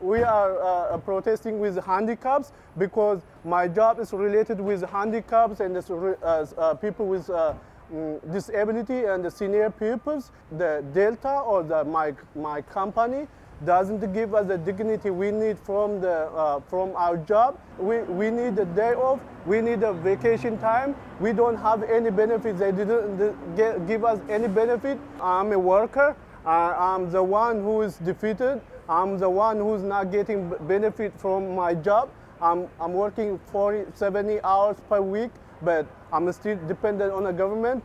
We are uh, protesting with handicaps because my job is related with handicaps and uh, uh, people with uh, mm, disability and the senior peoples. The Delta or the, my, my company doesn't give us the dignity we need from, the, uh, from our job. We, we need a day off. We need a vacation time. We don't have any benefits. They didn't give us any benefit. I'm a worker. I'm the one who is defeated. I'm the one who's not getting benefit from my job. I'm, I'm working 40, 70 hours per week, but I'm still dependent on the government.